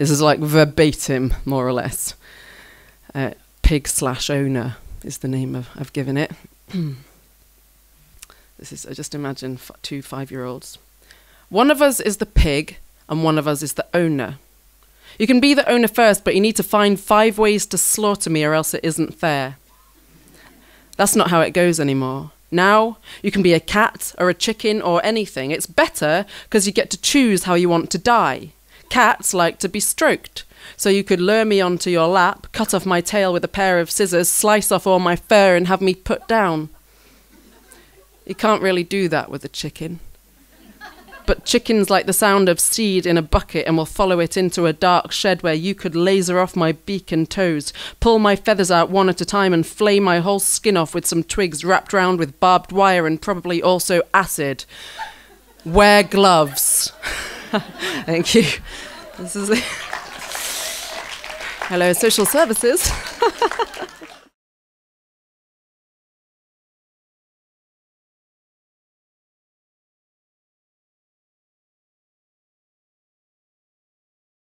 This is like verbatim, more or less. Uh, pig slash owner is the name of, I've given it. this is, I just imagine two five year olds. One of us is the pig, and one of us is the owner. You can be the owner first, but you need to find five ways to slaughter me, or else it isn't fair. That's not how it goes anymore. Now, you can be a cat or a chicken or anything. It's better because you get to choose how you want to die. Cats like to be stroked. So you could lure me onto your lap, cut off my tail with a pair of scissors, slice off all my fur, and have me put down. You can't really do that with a chicken. But chickens like the sound of seed in a bucket and will follow it into a dark shed where you could laser off my beak and toes, pull my feathers out one at a time, and flay my whole skin off with some twigs wrapped round with barbed wire and probably also acid. Wear gloves. Thank you. This is. Hello, social services.